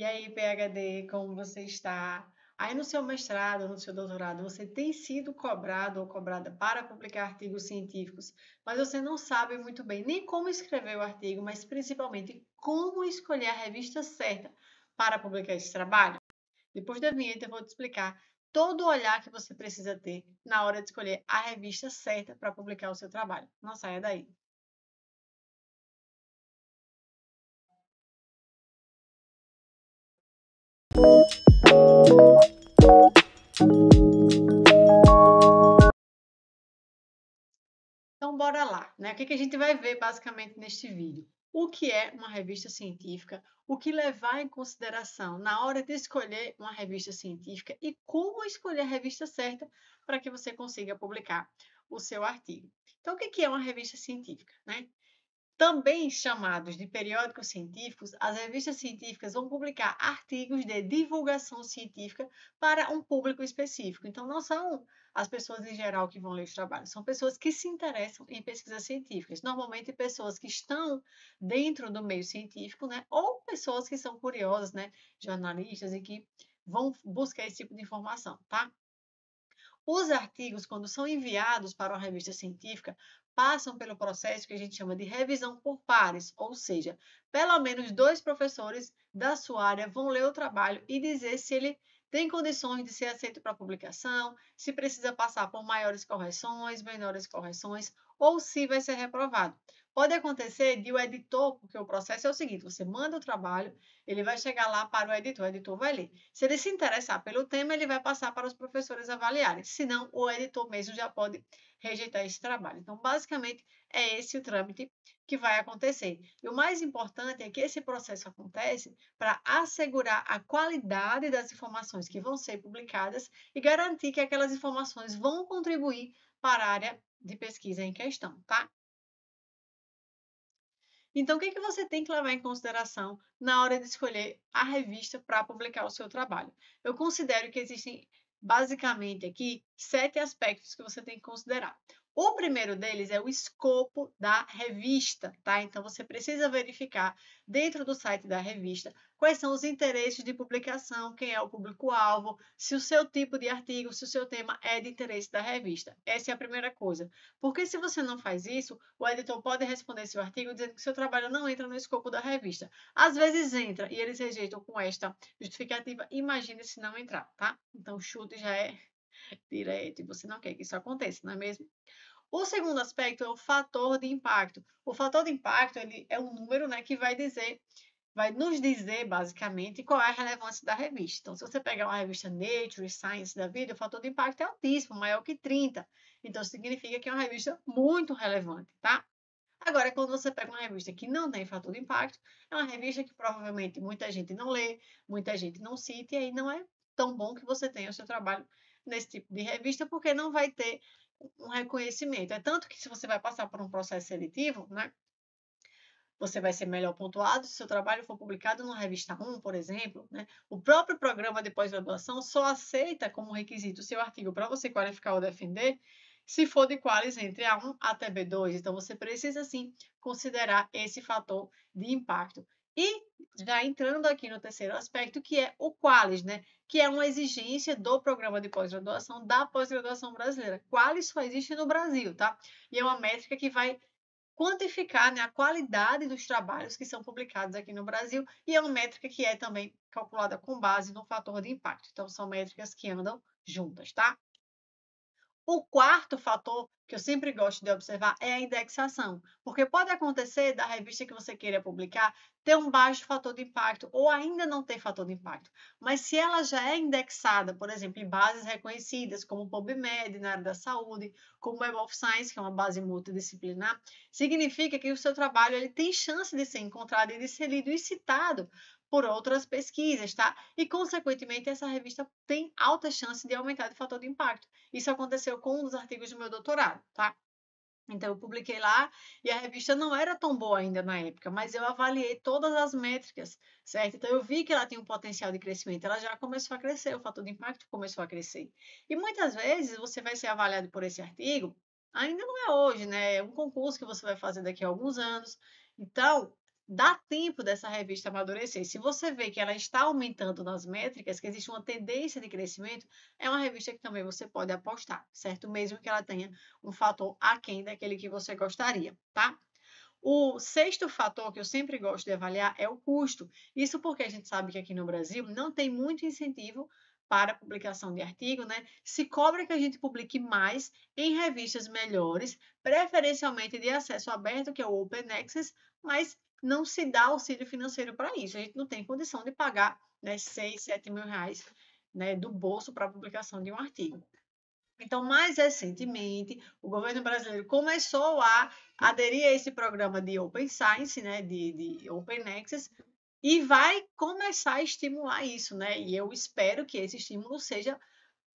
E aí, PhD, como você está? Aí no seu mestrado, no seu doutorado, você tem sido cobrado ou cobrada para publicar artigos científicos, mas você não sabe muito bem nem como escrever o artigo, mas principalmente como escolher a revista certa para publicar esse trabalho? Depois da vinheta, eu vou te explicar todo o olhar que você precisa ter na hora de escolher a revista certa para publicar o seu trabalho. Não saia daí. Então, bora lá, né? O que, a gente vai ver basicamente neste vídeo? O que é uma revista científica, o que levar em consideração na hora de escolher uma revista científica e como escolher a revista certa para que você consiga publicar o seu artigo. Então, o que, que é uma revista científica? Né? Também chamados de periódicos científicos, as revistas científicas vão publicar artigos de divulgação científica para um público específico. Então, não são as pessoas em geral que vão ler os trabalhos, são pessoas que se interessam em pesquisas científicas, normalmente pessoas que estão dentro do meio científico, né? Ou pessoas que são curiosas, né? Jornalistas e que vão buscar esse tipo de informação, tá? Os artigos, quando são enviados para uma revista científica, passam pelo processo que a gente chama de revisão por pares, ou seja, pelo menos dois professores da sua área vão ler o trabalho e dizer se ele tem condições de ser aceito para publicação, se precisa passar por maiores correções, menores correções, ou se vai ser reprovado. Pode acontecer de o editor, porque o processo é o seguinte: você manda o trabalho, ele vai chegar lá para o editor, o editor vai ler. Se ele se interessar pelo tema, ele vai passar para os professores avaliarem. Senão, o editor mesmo já pode rejeitar esse trabalho. Então, basicamente, é esse o trâmite que vai acontecer. E o mais importante é que esse processo acontece para assegurar a qualidade das informações que vão ser publicadas e garantir que aquelas informações vão contribuir para a área de pesquisa em questão, tá? Então, o que, que você tem que levar em consideração na hora de escolher a revista para publicar o seu trabalho? Eu considero que existem, basicamente, aqui sete aspectos que você tem que considerar. O primeiro deles é o escopo da revista, tá? Então você precisa verificar dentro do site da revista quais são os interesses de publicação, quem é o público-alvo, se o seu tipo de artigo, se o seu tema é de interesse da revista. Essa é a primeira coisa. Porque se você não faz isso, o editor pode responder seu artigo dizendo que seu trabalho não entra no escopo da revista. Às vezes entra e eles rejeitam com esta justificativa. Imagine se não entrar, tá? Então o chute já é direto e você não quer que isso aconteça, não é mesmo? O segundo aspecto é o fator de impacto. O fator de impacto ele é um número né, que vai dizer, vai nos dizer basicamente qual é a relevância da revista. Então, se você pegar uma revista Nature, Science da vida, o fator de impacto é altíssimo, maior que 30. Então, significa que é uma revista muito relevante, tá? Agora, quando você pega uma revista que não tem fator de impacto, é uma revista que provavelmente muita gente não lê, muita gente não cita, e aí não é tão bom que você tenha o seu trabalho nesse tipo de revista, porque não vai ter um reconhecimento. É tanto que se você vai passar por um processo seletivo, né? Você vai ser melhor pontuado se seu trabalho for publicado numa revista 1, por exemplo. Né? O próprio programa de pós-graduação só aceita como requisito seu artigo para você qualificar ou defender se for de qualis entre A1 até B2. Então, você precisa, sim, considerar esse fator de impacto. E já entrando aqui no terceiro aspecto, que é o Qualis, né? Que é uma exigência do programa de pós-graduação da pós-graduação brasileira. Qualis só existe no Brasil, tá? E é uma métrica que vai quantificar né, a qualidade dos trabalhos que são publicados aqui no Brasil e é uma métrica que é também calculada com base no fator de impacto. Então, são métricas que andam juntas, tá? O quarto fator que eu sempre gosto de observar é a indexação, porque pode acontecer da revista que você queira publicar ter um baixo fator de impacto ou ainda não ter fator de impacto, mas se ela já é indexada, por exemplo, em bases reconhecidas como PubMed na área da saúde, como Web of Science, que é uma base multidisciplinar, significa que o seu trabalho ele tem chance de ser encontrado e de ser lido e citado por outras pesquisas, tá? E, consequentemente, essa revista tem alta chance de aumentar o fator de impacto. Isso aconteceu com um dos artigos do meu doutorado, tá? Então, eu publiquei lá e a revista não era tão boa ainda na época, mas eu avaliei todas as métricas, certo? Então, eu vi que ela tinha um potencial de crescimento, ela já começou a crescer, o fator de impacto começou a crescer. E muitas vezes você vai ser avaliado por esse artigo, ainda não é hoje, né? É um concurso que você vai fazer daqui a alguns anos. Então, dá tempo dessa revista amadurecer. Se você vê que ela está aumentando nas métricas, que existe uma tendência de crescimento, é uma revista que também você pode apostar, certo? Mesmo que ela tenha um fator aquém daquele que você gostaria, tá? O sexto fator que eu sempre gosto de avaliar é o custo. Isso porque a gente sabe que aqui no Brasil não tem muito incentivo para publicação de artigo, né? Se cobra que a gente publique mais em revistas melhores, preferencialmente de acesso aberto, que é o Open Access, mas não se dá auxílio financeiro para isso. A gente não tem condição de pagar né, 6, 7 mil reais né, do bolso para a publicação de um artigo. Então, mais recentemente, o governo brasileiro começou a aderir a esse programa de Open Science, né, de, de Open Access, e vai começar a estimular isso, né? E eu espero que esse estímulo seja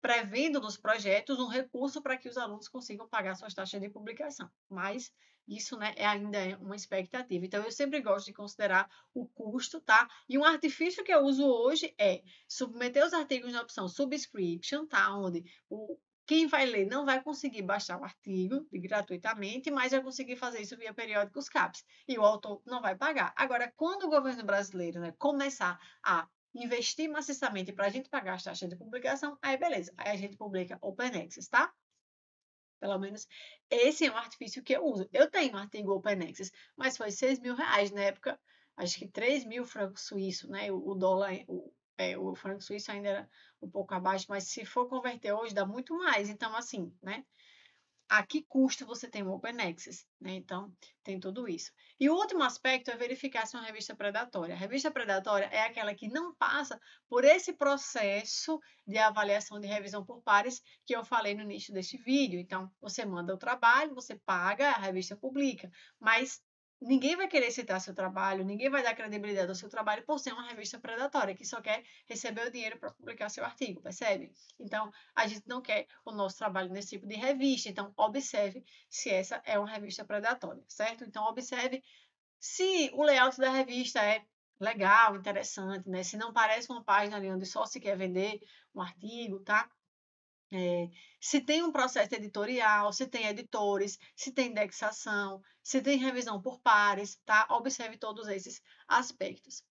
prevendo nos projetos um recurso para que os alunos consigam pagar suas taxas de publicação. Mas isso né, é ainda é uma expectativa. Então, eu sempre gosto de considerar o custo, tá? E um artifício que eu uso hoje é submeter os artigos na opção subscription, tá? Onde o, quem vai ler não vai conseguir baixar o artigo gratuitamente, mas vai conseguir fazer isso via periódicos CAPES. E o autor não vai pagar. Agora, quando o governo brasileiro né, começar a investir maciçamente para a gente pagar as taxas de publicação, aí beleza. Aí a gente publica Open Access, tá? Pelo menos esse é um artifício que eu uso. Eu tenho um artigo Open Access, mas foi 6 mil reais na época, acho que 3 mil francos suíços, né? O, dólar, o, é, o franco suíço ainda era um pouco abaixo, mas se for converter hoje, dá muito mais. Então, assim, né? A que custo você tem o Open Access, né? Então, tem tudo isso. E o último aspecto é verificar se é uma revista predatória. A revista predatória é aquela que não passa por esse processo de avaliação de revisão por pares que eu falei no início deste vídeo. Então, você manda o trabalho, você paga, a revista publica, mas ninguém vai querer citar seu trabalho, ninguém vai dar credibilidade ao seu trabalho por ser uma revista predatória, que só quer receber o dinheiro para publicar seu artigo, percebe? Então, a gente não quer o nosso trabalho nesse tipo de revista. Então, observe se essa é uma revista predatória, certo? Então, observe se o layout da revista é legal, interessante, né? Se não parece uma página ali onde só se quer vender um artigo, tá? É, se tem um processo editorial, se tem editores, se tem indexação, se tem revisão por pares, tá? Observe todos esses aspectos.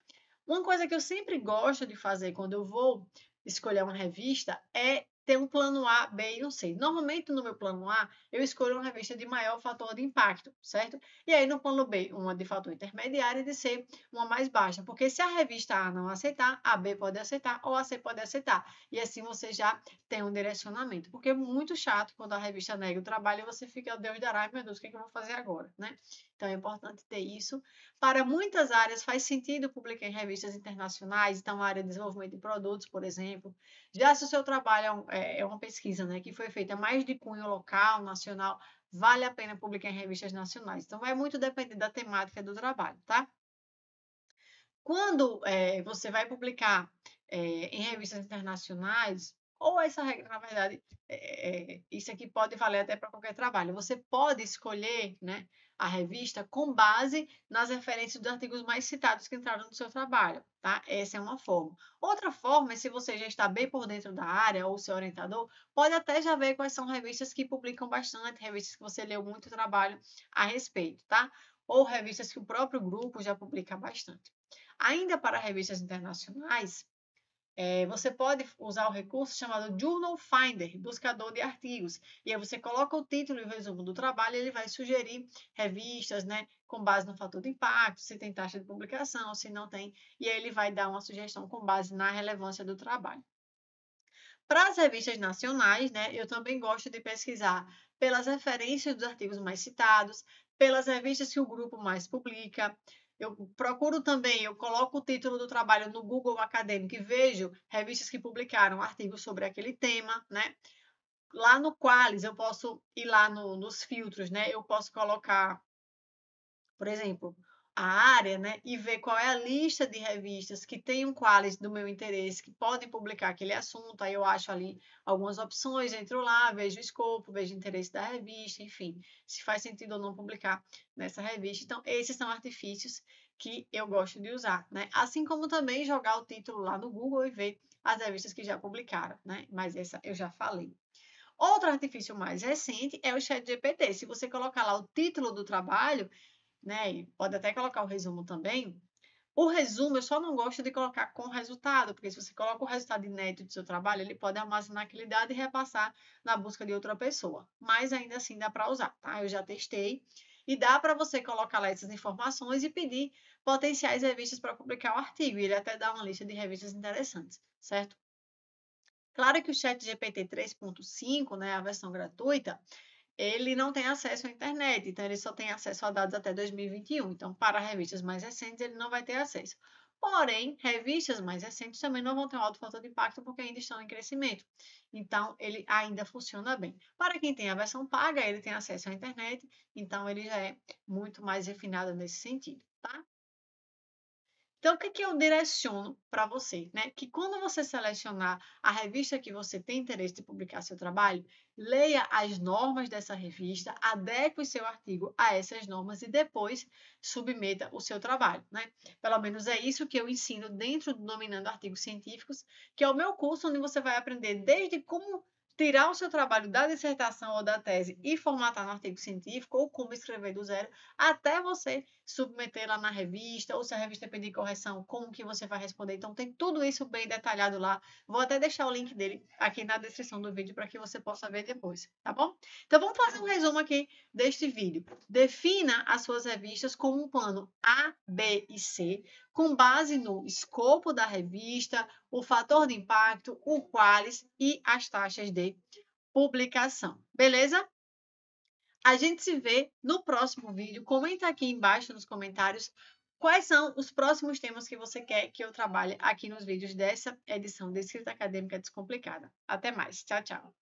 Uma coisa que eu sempre gosto de fazer quando eu vou escolher uma revista é ter um plano A, B e um C. Normalmente, no meu plano A, eu escolho uma revista de maior fator de impacto, certo? E aí, no plano B, uma de fator intermediário e de C, uma mais baixa. Porque se a revista A não aceitar, a B pode aceitar ou a C pode aceitar. E assim você já tem um direcionamento. Porque é muito chato quando a revista nega o trabalho e você fica, Deus dará, meu Deus, o que, é que eu vou fazer agora, né? Então, é importante ter isso. Para muitas áreas, faz sentido publicar em revistas internacionais, então, a área de desenvolvimento de produtos, por exemplo. Já se o seu trabalho é, é, é uma pesquisa né, que foi feita mais de cunho local, nacional, vale a pena publicar em revistas nacionais. Então, vai muito depender da temática do trabalho, tá? Quando é, você vai publicar é, em revistas internacionais, ou essa regra, na verdade, é, é, isso aqui pode valer até para qualquer trabalho. Você pode escolher né, a revista com base nas referências dos artigos mais citados que entraram no seu trabalho. Tá? Essa é uma forma. Outra forma é se você já está bem por dentro da área ou seu orientador, pode até já ver quais são revistas que publicam bastante, revistas que você leu muito trabalho a respeito, tá? Ou revistas que o próprio grupo já publica bastante. Ainda para revistas internacionais, é, você pode usar o recurso chamado Journal Finder, buscador de artigos. E aí você coloca o título e o resumo do trabalho, ele vai sugerir revistas, né, com base no fator de impacto, se tem taxa de publicação, se não tem, e aí ele vai dar uma sugestão com base na relevância do trabalho. Para as revistas nacionais, né, eu também gosto de pesquisar pelas referências dos artigos mais citados, pelas revistas que o grupo mais publica, eu procuro também, eu coloco o título do trabalho no Google Acadêmico e vejo revistas que publicaram artigos sobre aquele tema, né? Lá no Qualis, eu posso ir lá no, nos filtros, né? Eu posso colocar, por exemplo, a área, né, e ver qual é a lista de revistas que tem um qualis do meu interesse, que podem publicar aquele assunto, aí eu acho ali algumas opções, entro lá, vejo o escopo, vejo o interesse da revista, enfim, se faz sentido ou não publicar nessa revista. Então, esses são artifícios que eu gosto de usar, né? Assim como também jogar o título lá no Google e ver as revistas que já publicaram, né? Mas essa eu já falei. Outro artifício mais recente é o ChatGPT. Se você colocar lá o título do trabalho, né? E pode até colocar o resumo também. O resumo eu só não gosto de colocar com resultado, porque se você coloca o resultado inédito do seu trabalho, ele pode armazenar aquele dado e repassar na busca de outra pessoa. Mas ainda assim dá para usar, tá? Eu já testei e dá para você colocar lá essas informações e pedir potenciais revistas para publicar o artigo. E ele até dá uma lista de revistas interessantes, certo? Claro que o Chat GPT 3.5, né, a versão gratuita, ele não tem acesso à internet, então ele só tem acesso a dados até 2021. Então, para revistas mais recentes, ele não vai ter acesso. Porém, revistas mais recentes também não vão ter um alto fator de impacto porque ainda estão em crescimento. Então, ele ainda funciona bem. Para quem tem a versão paga, ele tem acesso à internet, então ele já é muito mais refinado nesse sentido, tá? Então, o que, que eu direciono para você? Né? Que quando você selecionar a revista que você tem interesse de publicar seu trabalho, leia as normas dessa revista, adeque o seu artigo a essas normas e depois submeta o seu trabalho. Né? Pelo menos é isso que eu ensino dentro do Dominando Artigos Científicos, que é o meu curso onde você vai aprender desde como tirar o seu trabalho da dissertação ou da tese e formatar no artigo científico, ou como escrever do zero, até você submeter lá na revista, ou se a revista pedir correção, como que você vai responder. Então, tem tudo isso bem detalhado lá. Vou até deixar o link dele aqui na descrição do vídeo para que você possa ver depois, tá bom? Então, vamos fazer um resumo aqui deste vídeo. Defina as suas revistas como um plano A, B e C, com base no escopo da revista, o fator de impacto, o qualis e as taxas de publicação. Beleza? A gente se vê no próximo vídeo. Comenta aqui embaixo nos comentários quais são os próximos temas que você quer que eu trabalhe aqui nos vídeos dessa edição de Escrita Acadêmica Descomplicada. Até mais. Tchau, tchau.